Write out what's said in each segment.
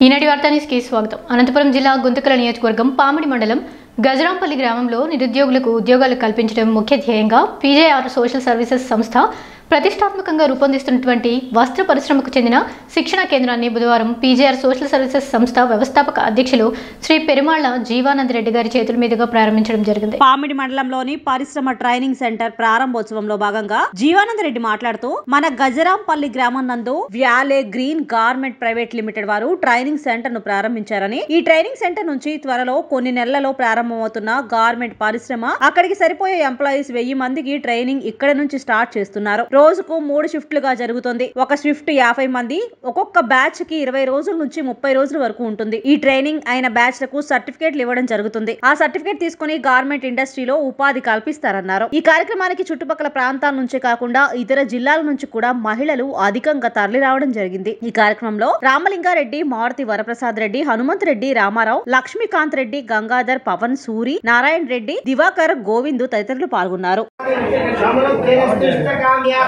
ఈనాటి వార్తా స్వాగతం. అనంతపురం జిల్లా గుంతకల నియోజకవర్గం పామిడి మండలం గజరాంపల్లి గ్రామంలో నిరుద్యోగులకు ఉద్యోగాలు కల్పించడం ముఖ్య ధ్యేయంగా పీజేఆర్ సోషల్ సర్వీసెస్ సంస్థ ప్రతిష్టాత్మకంగా రూపొందిస్తున్నటువంటి వస్త్ర పరిశ్రమకు చెందిన శిక్షణ కేంద్రాన్ని బుధవారం పీజీఆర్ సోషల్ సర్వీసెస్ సంస్థ వ్యవస్థాపక అధ్యక్షులు శ్రీ పెరుమాళ్ళ జీవానంద్ రెడ్డి గారి చేతుల మీదుగా ప్రారంభించడం జరిగింది. పామిడి మండలంలోని పరిశ్రమ ట్రైనింగ్ సెంటర్ ప్రారంభోత్సవంలో భాగంగా జీవానంద రెడ్డి మాట్లాడుతూ మన గజరాంపల్లి గ్రామం నందు valley green garment private limited వారు ట్రైనింగ్ సెంటర్ను ప్రారంభించారని ఈ ట్రైనింగ్ సెంటర్ నుంచి త్వరలో కొన్ని నెలలలో ప్రారంభమవుతున్న గార్మెంట్ పరిశ్రమ అక్కడికి సరిపోయే ఎంప్లాయీస్ వెయ్యి మందికి ట్రైనింగ్ ఇక్కడ నుంచి స్టార్ట్ చేస్తున్నారు. రోజుకు మూడు షిఫ్ట్లుగా జరుగుతుంది. ఒక షిఫ్ట్ యాభై మంది ఒక్కొక్క బ్యాచ్కి ఇరవై రోజుల నుంచి ముప్పై రోజుల వరకు ఉంటుంది. ఈ ట్రైనింగ్ అయిన బ్యాచ్లకు సర్టిఫికేట్లు ఇవ్వడం జరుగుతుంది. ఆ సర్టిఫికేట్ తీసుకుని గార్మెంట్ ఇండస్ట్రీలో ఉపాధి కల్పిస్తారన్నారు. ఈ కార్యక్రమానికి చుట్టుపక్కల ప్రాంతాల నుంచే కాకుండా ఇతర జిల్లాల నుంచి కూడా మహిళలు అధికంగా తరలి రావడం జరిగింది. ఈ కార్యక్రమంలో రామలింగారెడ్డి మారుతి వరప్రసాద్ రెడ్డి హనుమంత్ రెడ్డి రామారావు లక్ష్మీకాంత్ రెడ్డి గంగాధర్ పవన్ సూరి నారాయణ రెడ్డి దివాకర్ గోవిందు తదితరులు పాల్గొన్నారు.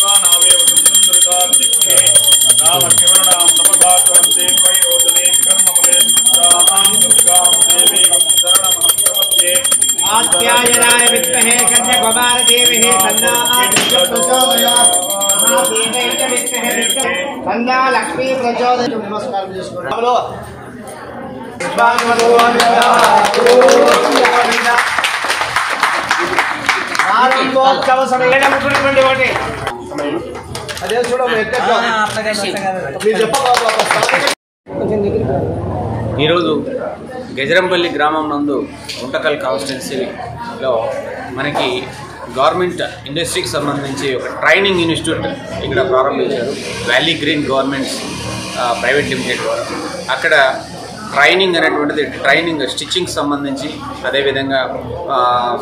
వేదగంధాక్షగంధముత్తమః ఆగ్రహి సర్వదేవానాం రూపోయం ప్రతిగృహ్యతాం రూపమాగ్రాపయామి ఇతి నీ అగ్గిపెట్టు. ఆత్యాయనాయ విద్మహే కన్యకుమార దేవిహే తన్నా ఆదిత్య ప్రచోదయాత్ మహాదేవై చ విద్మహే విష్ణు తన్నా లక్ష్మీ ప్రచోదయాత్ నమస్కారం చేసుకోండి హలో ప్రారంభోత్సవ సమయం అనుకున్నటువంటి ఒకటి అదే చూడము ఈరోజు గజరంపల్లి గ్రామం నందు గుంటకల్ కాన్స్టిట్యున్సీలో మనకి గవర్నమెంట్ ఇండస్ట్రీకి సంబంధించి ఒక ట్రైనింగ్ ఇన్స్టిట్యూట్ ఇక్కడ ప్రారంభించారు valley green governments private limited వారు అక్కడ ట్రైనింగ్ అనేటువంటిది ట్రైనింగ్ స్టిచ్చింగ్ సంబంధించి అదేవిధంగా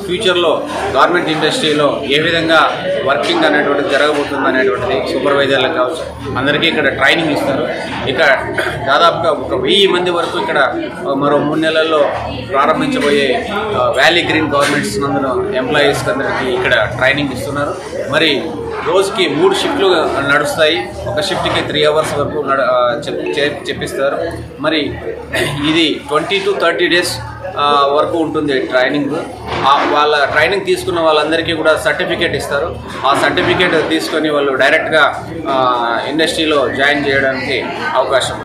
ఫ్యూచర్లో గవర్నమెంట్ ఇండస్ట్రీలో ఏ విధంగా వర్కింగ్ అనేటువంటిది జరగబోతుంది అనేటువంటిది సూపర్వైజర్లకు కావచ్చు అందరికీ ఇక్కడ ట్రైనింగ్ ఇస్తారు. ఇక దాదాపుగా ఒక వెయ్యి మంది వరకు ఇక్కడ మరో మూడు నెలల్లో ప్రారంభించబోయే వ్యాలీ గ్రీన్ గవర్నమెంట్స్ నందున ఎంప్లాయీస్ అందరికీ ఇక్కడ ట్రైనింగ్ ఇస్తున్నారు. మరి రోజుకి మూడు షిఫ్ట్లు నడుస్తాయి. ఒక షిఫ్ట్కి త్రీ అవర్స్ వరకు నడ చెప్- చెప్పిస్తారు. మరి ఇది ట్వంటీ టు థర్టీ డేస్ వరకు ఉంటుంది ట్రైనింగ్. వాళ్ళ ట్రైనింగ్ తీసుకున్న వాళ్ళందరికీ కూడా సర్టిఫికేట్ ఇస్తారు. ఆ సర్టిఫికేట్ తీసుకొని వాళ్ళు డైరెక్ట్గా ఇండస్ట్రీలో జాయిన్ చేయడానికి అవకాశం